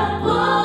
我。